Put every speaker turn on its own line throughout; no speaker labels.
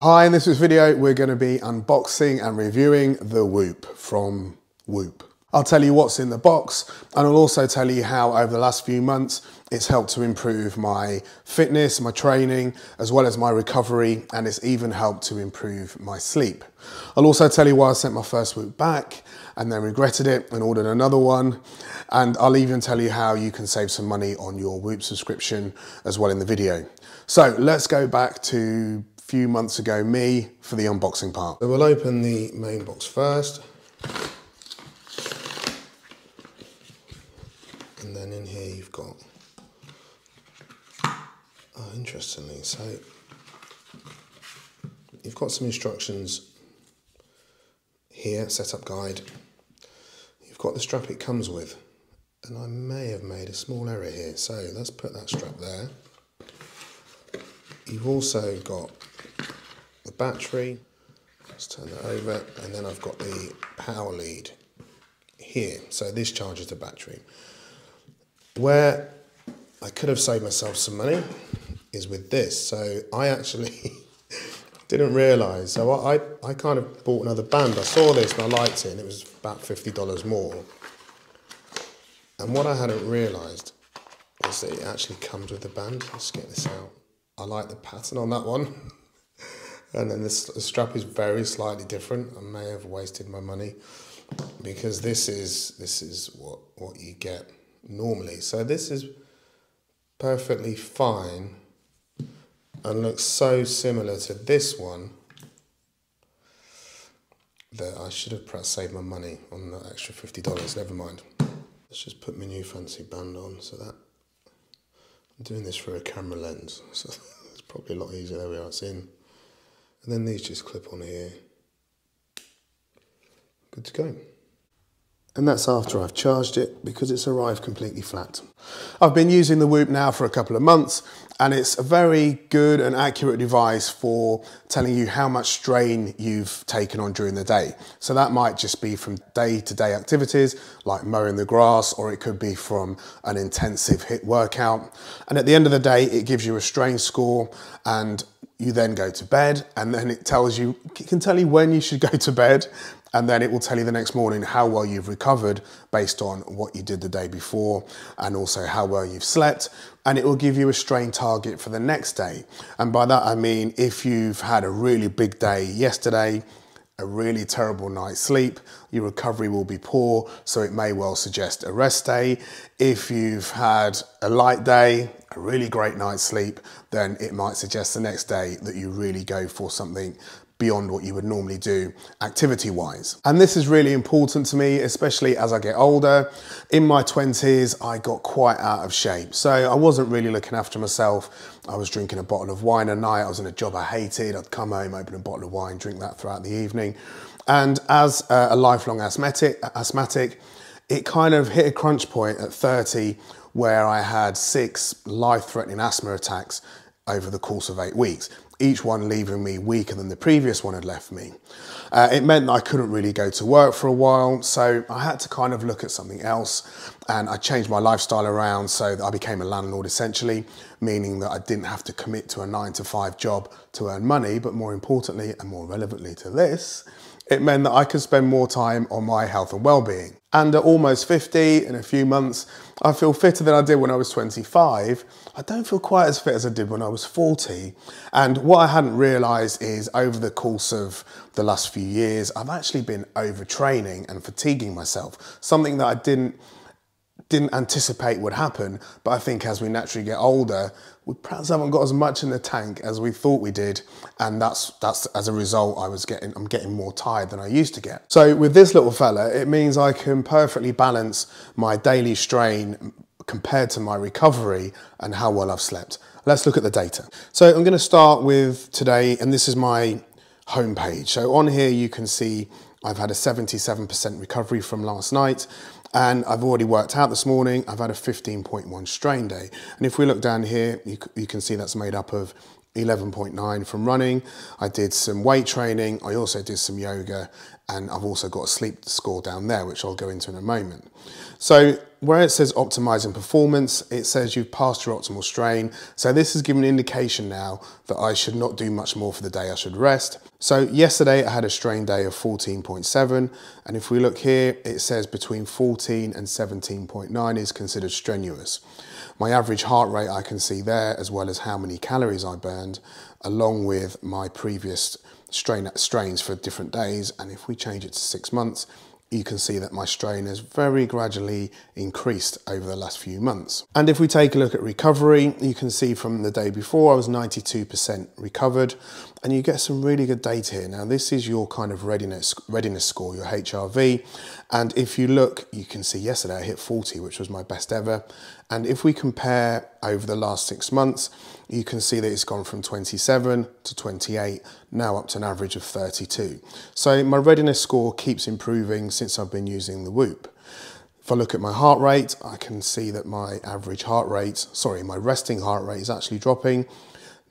Hi, in this video, we're going to be unboxing and reviewing the Whoop from Whoop. I'll tell you what's in the box and I'll also tell you how over the last few months it's helped to improve my fitness, my training, as well as my recovery, and it's even helped to improve my sleep. I'll also tell you why I sent my first Whoop back and then regretted it and ordered another one. And I'll even tell you how you can save some money on your Whoop subscription as well in the video. So let's go back to few months ago me for the unboxing part. So we'll open the main box first. And then in here you've got, oh interestingly, so you've got some instructions here, setup guide. You've got the strap it comes with. And I may have made a small error here. So let's put that strap there. You've also got battery. Let's turn that over. And then I've got the power lead here. So this charges the battery. Where I could have saved myself some money is with this. So I actually didn't realise. So I, I, kind of bought another band. I saw this and I liked it and it was about $50 more. And what I hadn't realised is that it actually comes with the band. Let's get this out. I like the pattern on that one. and then this the strap is very slightly different. I may have wasted my money because this is this is what what you get normally. So this is perfectly fine and looks so similar to this one that I should have perhaps saved my money on that extra $50. Never mind. Let's just put my new fancy band on so that I'm doing this through a camera lens. So it's probably a lot easier. There we are, it's in. And then these just clip on here. Good to go. And that's after I've charged it because it's arrived completely flat. I've been using the Whoop now for a couple of months and it's a very good and accurate device for telling you how much strain you've taken on during the day. So that might just be from day to day activities like mowing the grass, or it could be from an intensive HIIT workout. And at the end of the day, it gives you a strain score and you then go to bed and then it tells you, it can tell you when you should go to bed and then it will tell you the next morning how well you've recovered based on what you did the day before and also how well you've slept and it will give you a strain target for the next day and by that I mean if you've had a really big day yesterday a really terrible night's sleep, your recovery will be poor, so it may well suggest a rest day. If you've had a light day, really great night's sleep, then it might suggest the next day that you really go for something beyond what you would normally do activity wise. And this is really important to me, especially as I get older. In my 20s, I got quite out of shape. So I wasn't really looking after myself. I was drinking a bottle of wine a night. I was in a job I hated. I'd come home, open a bottle of wine, drink that throughout the evening. And as a lifelong asthmatic, asthmatic, it kind of hit a crunch point at 30 where I had six life-threatening asthma attacks over the course of eight weeks each one leaving me weaker than the previous one had left me. Uh, it meant that I couldn't really go to work for a while, so I had to kind of look at something else and I changed my lifestyle around so that I became a landlord essentially, meaning that I didn't have to commit to a nine to five job to earn money, but more importantly and more relevantly to this, it meant that I could spend more time on my health and well-being. And at almost 50, in a few months, I feel fitter than I did when I was 25. I don't feel quite as fit as I did when I was 40. And what I hadn't realized is over the course of the last few years, I've actually been overtraining and fatiguing myself, something that I didn't didn't anticipate would happen, but I think as we naturally get older, we perhaps haven't got as much in the tank as we thought we did, and that's that's as a result I was getting I'm getting more tired than I used to get. So with this little fella, it means I can perfectly balance my daily strain compared to my recovery and how well I've slept. Let's look at the data. So I'm going to start with today, and this is my homepage. So on here you can see I've had a 77% recovery from last night. And I've already worked out this morning, I've had a 15.1 strain day. And if we look down here, you, you can see that's made up of 11.9 from running. I did some weight training. I also did some yoga and I've also got a sleep score down there, which I'll go into in a moment. So where it says optimizing performance, it says you've passed your optimal strain. So this is giving an indication now that I should not do much more for the day, I should rest. So yesterday I had a strain day of 14.7. And if we look here, it says between 14 and 17.9 is considered strenuous. My average heart rate I can see there, as well as how many calories I burned, along with my previous strain, strains for different days. And if we change it to six months, you can see that my strain has very gradually increased over the last few months. And if we take a look at recovery, you can see from the day before I was 92% recovered and you get some really good data here. Now this is your kind of readiness, readiness score, your HRV. And if you look, you can see yesterday I hit 40, which was my best ever. And if we compare over the last six months, you can see that it's gone from 27 to 28, now up to an average of 32. So my readiness score keeps improving since I've been using the Whoop. If I look at my heart rate, I can see that my average heart rate, sorry, my resting heart rate is actually dropping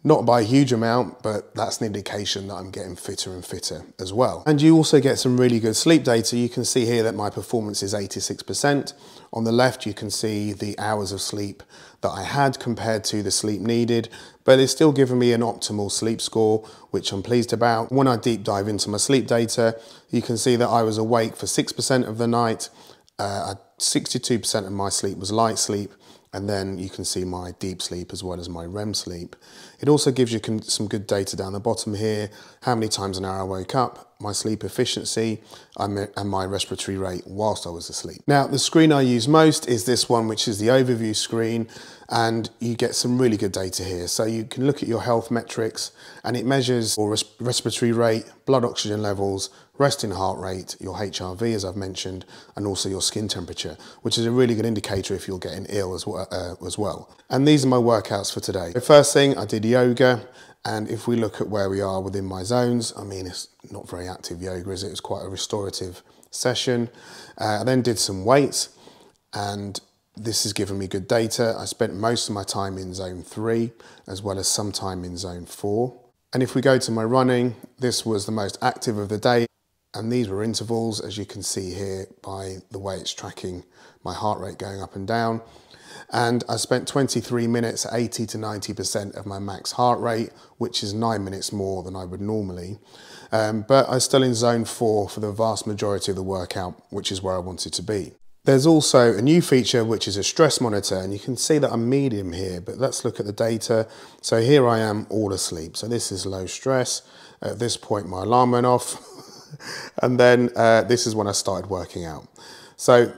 not by a huge amount, but that's an indication that I'm getting fitter and fitter as well. And you also get some really good sleep data. You can see here that my performance is 86%. On the left, you can see the hours of sleep that I had compared to the sleep needed, but it's still giving me an optimal sleep score, which I'm pleased about. When I deep dive into my sleep data, you can see that I was awake for 6% of the night, 62% uh, of my sleep was light sleep, and then you can see my deep sleep as well as my REM sleep. It also gives you some good data down the bottom here, how many times an hour I woke up, my sleep efficiency, and my respiratory rate whilst I was asleep. Now, the screen I use most is this one, which is the overview screen, and you get some really good data here. So you can look at your health metrics, and it measures your respiratory rate, blood oxygen levels, resting heart rate, your HRV, as I've mentioned, and also your skin temperature, which is a really good indicator if you're getting ill as well. Uh, as well. And these are my workouts for today. The first thing, I did yoga, and if we look at where we are within my zones, I mean, it's not very active yoga, is it? It's quite a restorative session. Uh, I then did some weights, and this has given me good data. I spent most of my time in zone three, as well as some time in zone four. And if we go to my running, this was the most active of the day. And these were intervals, as you can see here by the way it's tracking my heart rate going up and down. And I spent 23 minutes, 80 to 90% of my max heart rate, which is nine minutes more than I would normally. Um, but I'm still in zone four for the vast majority of the workout, which is where I wanted to be. There's also a new feature, which is a stress monitor, and you can see that I'm medium here, but let's look at the data. So here I am all asleep. So this is low stress. At this point, my alarm went off. and then uh, this is when I started working out. So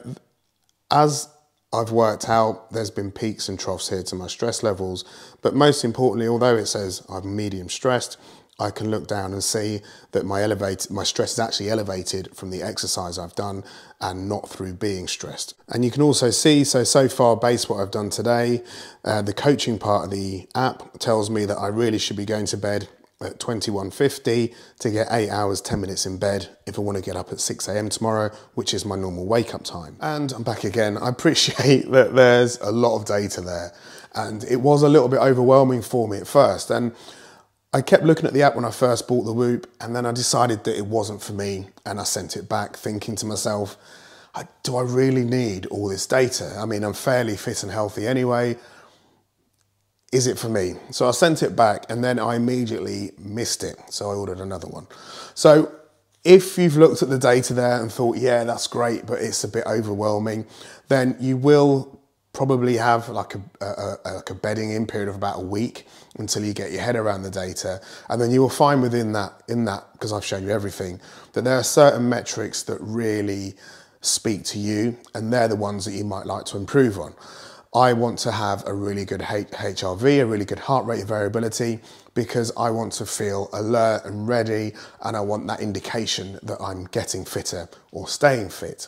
as I've worked out, there's been peaks and troughs here to my stress levels, but most importantly, although it says I'm medium stressed, I can look down and see that my elevate, my stress is actually elevated from the exercise I've done and not through being stressed. And you can also see, so, so far based what I've done today, uh, the coaching part of the app tells me that I really should be going to bed at 21.50 to get 8 hours 10 minutes in bed if I want to get up at 6am tomorrow which is my normal wake up time. And I'm back again. I appreciate that there's a lot of data there and it was a little bit overwhelming for me at first and I kept looking at the app when I first bought the Whoop and then I decided that it wasn't for me and I sent it back thinking to myself do I really need all this data? I mean I'm fairly fit and healthy anyway is it for me? So I sent it back and then I immediately missed it. So I ordered another one. So if you've looked at the data there and thought, yeah, that's great, but it's a bit overwhelming, then you will probably have like a, a, a, like a bedding in period of about a week until you get your head around the data. And then you will find within that, in that, because I've shown you everything, that there are certain metrics that really speak to you and they're the ones that you might like to improve on. I want to have a really good HRV, a really good heart rate variability, because I want to feel alert and ready, and I want that indication that I'm getting fitter or staying fit.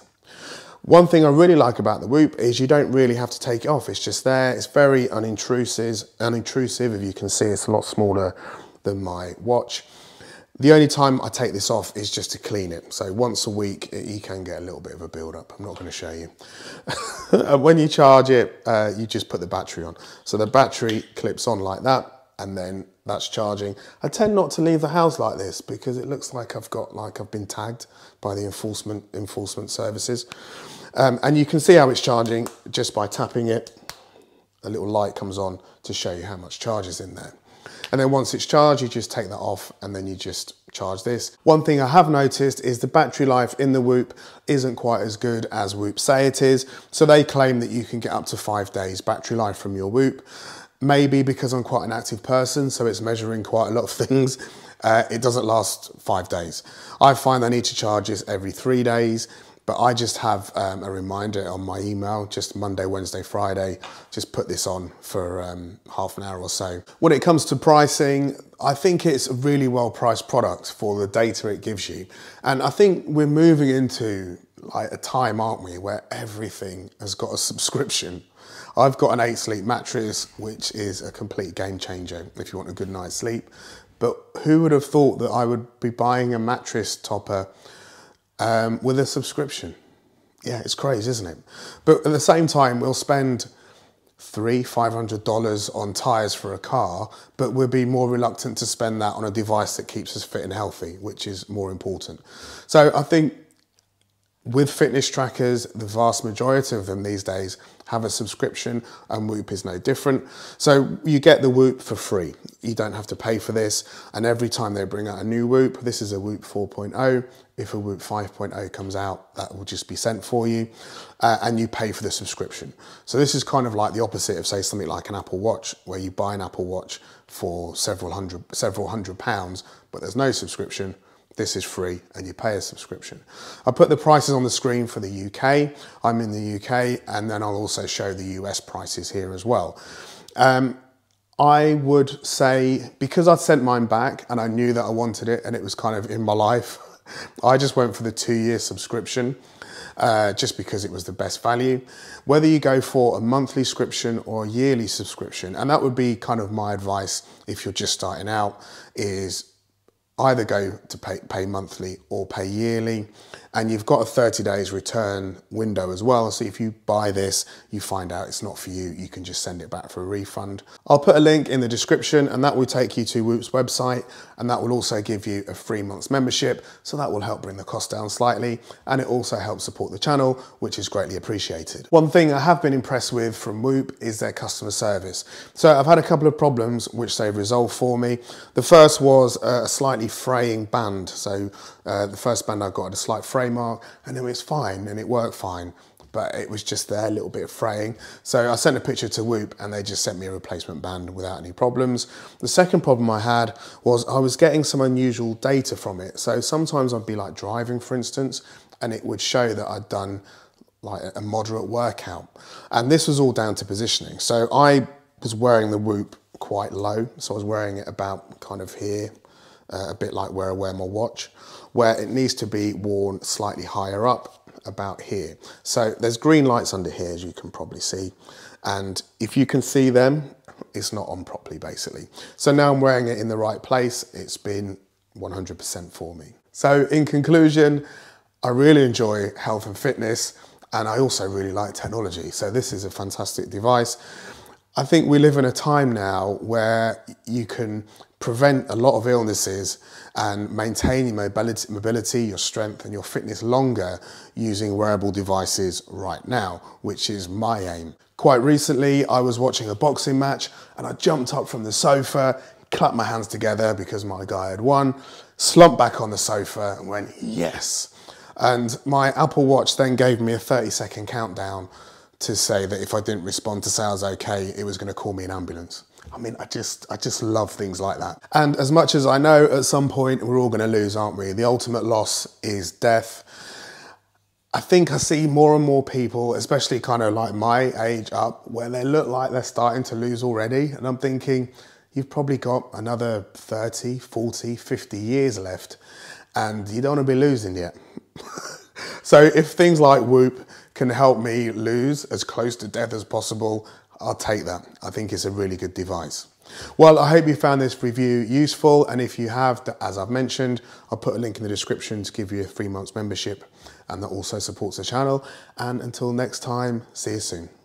One thing I really like about the Whoop is you don't really have to take it off. It's just there. It's very unintrusive. Unintrusive. If you can see, it's a lot smaller than my watch. The only time I take this off is just to clean it. So once a week, you can get a little bit of a build up. I'm not gonna show you. when you charge it, uh, you just put the battery on. So the battery clips on like that and then that's charging. I tend not to leave the house like this because it looks like I've got like I've been tagged by the enforcement enforcement services. Um, and you can see how it's charging just by tapping it. A little light comes on to show you how much charge is in there. And then once it's charged, you just take that off and then you just charge this. One thing I have noticed is the battery life in the Whoop isn't quite as good as Whoop say it is. So they claim that you can get up to five days battery life from your Whoop. Maybe because I'm quite an active person, so it's measuring quite a lot of things. Uh, it doesn't last five days. I find I need to charge this every three days but I just have um, a reminder on my email, just Monday, Wednesday, Friday, just put this on for um, half an hour or so. When it comes to pricing, I think it's a really well priced product for the data it gives you. And I think we're moving into like a time, aren't we, where everything has got a subscription. I've got an eight sleep mattress, which is a complete game changer if you want a good night's sleep. But who would have thought that I would be buying a mattress topper um, with a subscription. Yeah, it's crazy, isn't it? But at the same time, we'll spend three, five hundred dollars on tires for a car, but we'll be more reluctant to spend that on a device that keeps us fit and healthy, which is more important. So I think with fitness trackers, the vast majority of them these days have a subscription and Whoop is no different. So you get the Whoop for free. You don't have to pay for this. And every time they bring out a new Whoop, this is a Whoop 4.0. If a Whoop 5.0 comes out, that will just be sent for you uh, and you pay for the subscription. So this is kind of like the opposite of say something like an Apple Watch where you buy an Apple Watch for several hundred, several hundred pounds, but there's no subscription this is free and you pay a subscription. I put the prices on the screen for the UK. I'm in the UK and then I'll also show the US prices here as well. Um, I would say, because I'd sent mine back and I knew that I wanted it and it was kind of in my life, I just went for the two year subscription. Uh, just because it was the best value. Whether you go for a monthly subscription or a yearly subscription, and that would be kind of my advice if you're just starting out, is either go to pay, pay monthly or pay yearly. And you've got a 30 days return window as well. So if you buy this, you find out it's not for you, you can just send it back for a refund. I'll put a link in the description and that will take you to Whoop's website and that will also give you a free months membership. So that will help bring the cost down slightly and it also helps support the channel, which is greatly appreciated. One thing I have been impressed with from Whoop is their customer service. So I've had a couple of problems which they've resolved for me. The first was a slightly fraying band. So uh, the first band I got had a slight fray mark and it was fine and it worked fine but it was just there, a little bit of fraying. So I sent a picture to Whoop and they just sent me a replacement band without any problems. The second problem I had was I was getting some unusual data from it. So sometimes I'd be like driving, for instance, and it would show that I'd done like a moderate workout. And this was all down to positioning. So I was wearing the Whoop quite low. So I was wearing it about kind of here, uh, a bit like where I wear my watch, where it needs to be worn slightly higher up, about here. So there's green lights under here, as you can probably see. And if you can see them, it's not on properly, basically. So now I'm wearing it in the right place. It's been 100% for me. So in conclusion, I really enjoy health and fitness, and I also really like technology. So this is a fantastic device. I think we live in a time now where you can prevent a lot of illnesses and maintain your mobility, mobility, your strength and your fitness longer using wearable devices right now, which is my aim. Quite recently, I was watching a boxing match and I jumped up from the sofa, clapped my hands together because my guy had won, slumped back on the sofa and went, yes. And my Apple Watch then gave me a 30 second countdown to say that if I didn't respond to was okay, it was going to call me an ambulance. I mean, I just, I just love things like that. And as much as I know at some point we're all going to lose, aren't we? The ultimate loss is death. I think I see more and more people, especially kind of like my age up, where they look like they're starting to lose already. And I'm thinking, you've probably got another 30, 40, 50 years left, and you don't want to be losing yet. so if things like Whoop can help me lose as close to death as possible, I'll take that. I think it's a really good device. Well, I hope you found this review useful. And if you have, as I've mentioned, I'll put a link in the description to give you a three months membership and that also supports the channel. And until next time, see you soon.